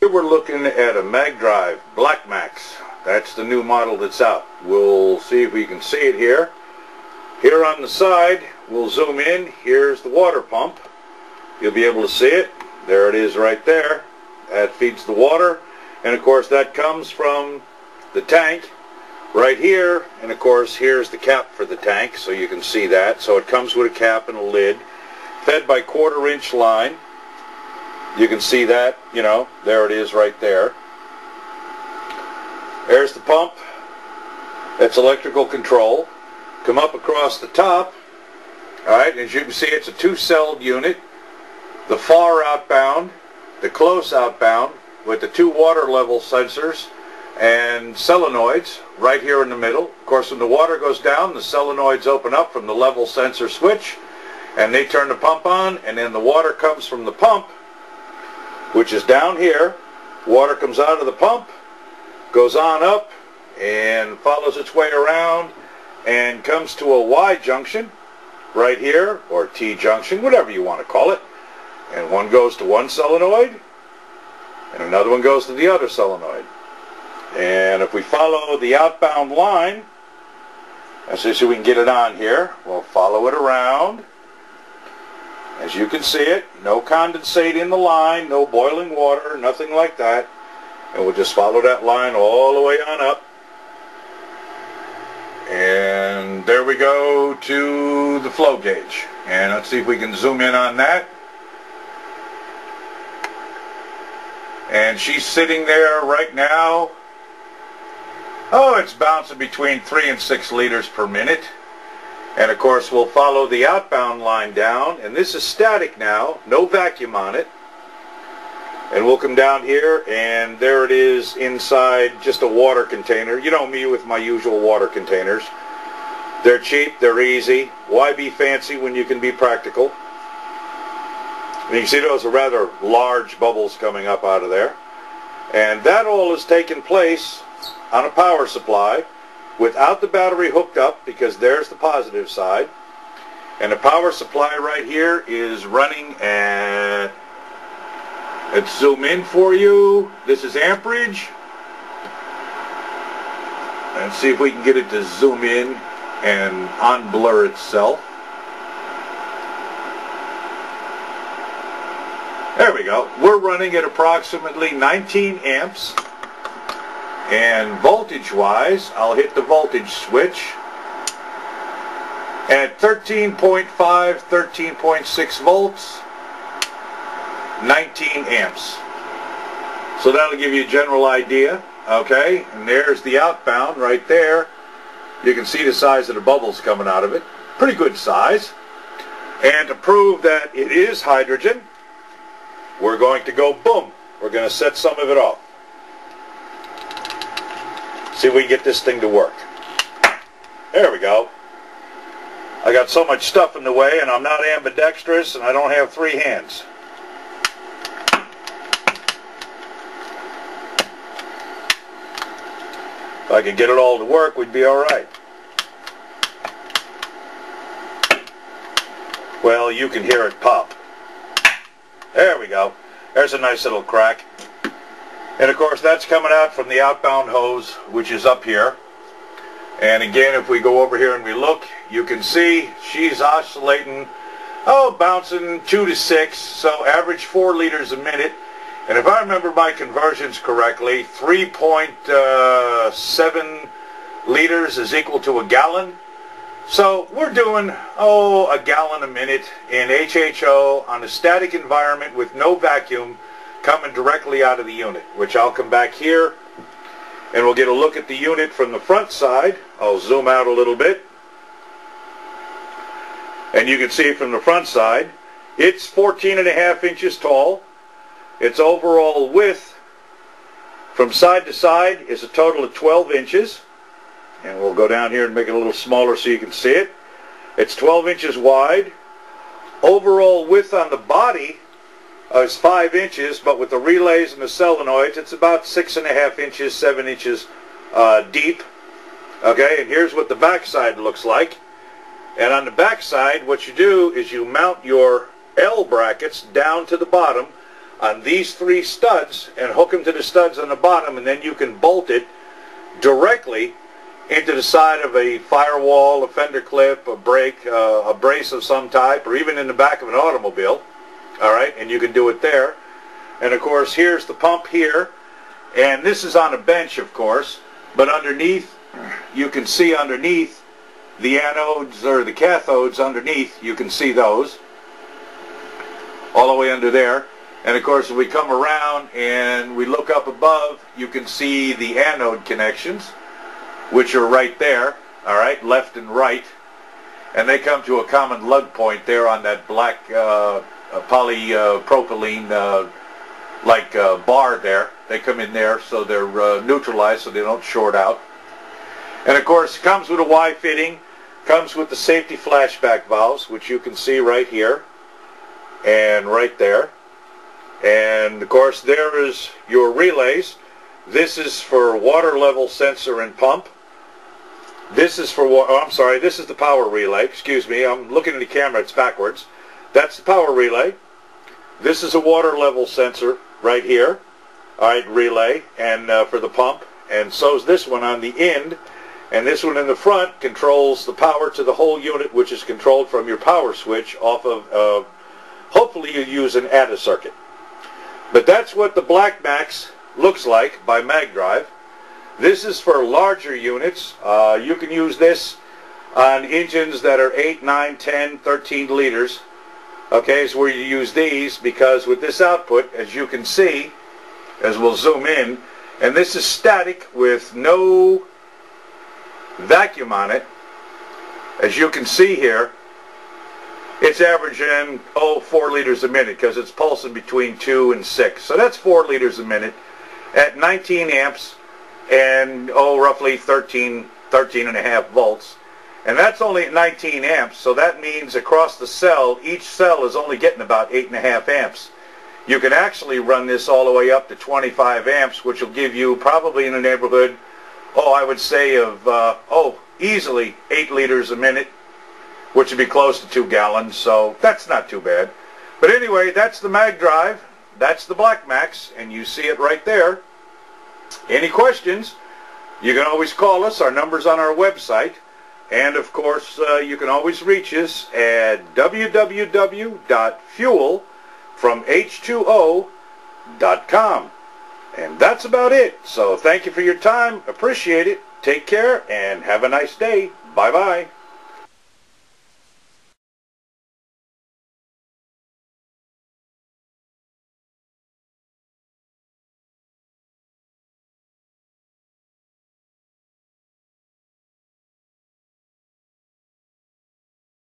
Here we're looking at a MagDrive Black Max. That's the new model that's out. We'll see if we can see it here. Here on the side, we'll zoom in. Here's the water pump. You'll be able to see it. There it is right there. That feeds the water. And of course that comes from the tank right here. And of course here's the cap for the tank so you can see that. So it comes with a cap and a lid. Fed by quarter inch line. You can see that, you know, there it is right there. There's the pump. That's electrical control. Come up across the top. Alright, as you can see it's a two-celled unit. The far outbound, the close outbound, with the two water level sensors and solenoids right here in the middle. Of course, when the water goes down, the solenoids open up from the level sensor switch and they turn the pump on and then the water comes from the pump which is down here. Water comes out of the pump, goes on up, and follows its way around and comes to a Y junction right here, or T junction, whatever you want to call it. And one goes to one solenoid, and another one goes to the other solenoid. And if we follow the outbound line, let's see if we can get it on here. We'll follow it around. As you can see it, no condensate in the line, no boiling water, nothing like that. And we'll just follow that line all the way on up. And there we go to the flow gauge. And let's see if we can zoom in on that. And she's sitting there right now. Oh, it's bouncing between 3 and 6 liters per minute. And of course we'll follow the outbound line down and this is static now, no vacuum on it. And we'll come down here and there it is inside just a water container. You know me with my usual water containers. They're cheap, they're easy. Why be fancy when you can be practical? And you can see those are rather large bubbles coming up out of there. And that all is taking place on a power supply without the battery hooked up because there's the positive side. And the power supply right here is running at let's zoom in for you. This is amperage. And see if we can get it to zoom in and unblur itself. There we go. We're running at approximately 19 amps and voltage wise, I'll hit the voltage switch. At 13.5, 13.6 volts, 19 amps. So that'll give you a general idea. Okay, and there's the outbound right there. You can see the size of the bubbles coming out of it. Pretty good size. And to prove that it is hydrogen, we're going to go boom. We're going to set some of it off. See if we can get this thing to work. There we go. I got so much stuff in the way and I'm not ambidextrous and I don't have three hands. If I could get it all to work, we'd be alright. Well, you can hear it pop. There we go. There's a nice little crack. And of course that's coming out from the outbound hose which is up here. And again if we go over here and we look you can see she's oscillating oh bouncing 2 to 6 so average 4 liters a minute. And if I remember my conversions correctly 3.7 uh, liters is equal to a gallon. So we're doing, oh, a gallon a minute in HHO on a static environment with no vacuum coming directly out of the unit, which I'll come back here and we'll get a look at the unit from the front side. I'll zoom out a little bit. And you can see from the front side, it's 14 and a half inches tall. Its overall width from side to side is a total of 12 inches. And we'll go down here and make it a little smaller so you can see it. It's 12 inches wide. Overall width on the body uh, is five inches, but with the relays and the solenoids, it's about six and a half inches, seven inches uh, deep. Okay, and here's what the back side looks like. And on the back side, what you do is you mount your L brackets down to the bottom on these three studs and hook them to the studs on the bottom and then you can bolt it directly into the side of a firewall, a fender clip, a brake, uh, a brace of some type, or even in the back of an automobile. All right, and you can do it there. And of course, here's the pump here, and this is on a bench, of course, but underneath, you can see underneath the anodes or the cathodes underneath, you can see those all the way under there. And of course, if we come around and we look up above, you can see the anode connections, which are right there, all right, left and right. And they come to a common lug point there on that black uh, polypropylene uh, like uh, bar there. They come in there so they're uh, neutralized so they don't short out. And of course, comes with a Y fitting, comes with the safety flashback valves, which you can see right here and right there. And of course there is your relays. This is for water level sensor and pump. This is for, oh, I'm sorry, this is the power relay. Excuse me, I'm looking at the camera, it's backwards. That's the power relay. This is a water level sensor right here. All right, relay, and uh, for the pump. And so's this one on the end. And this one in the front controls the power to the whole unit, which is controlled from your power switch off of, uh, hopefully you use an ATA circuit. But that's what the Black Max looks like by MagDrive. This is for larger units. Uh, you can use this on engines that are 8, 9, 10, 13 liters. Okay, is where you use these because with this output, as you can see, as we'll zoom in, and this is static with no vacuum on it. As you can see here, it's averaging, oh, 4 liters a minute because it's pulsing between 2 and 6. So that's 4 liters a minute at 19 amps and, oh, roughly 13, 13 and a half volts. And that's only at 19 amps, so that means across the cell, each cell is only getting about 8.5 amps. You can actually run this all the way up to 25 amps, which will give you probably in the neighborhood, oh, I would say of, uh, oh, easily 8 liters a minute, which would be close to 2 gallons, so that's not too bad. But anyway, that's the MagDrive, that's the Black Max, and you see it right there. Any questions? You can always call us. Our number's on our website. And of course, uh, you can always reach us at www.fuelfromh2o.com. And that's about it. So thank you for your time. Appreciate it. Take care and have a nice day. Bye-bye.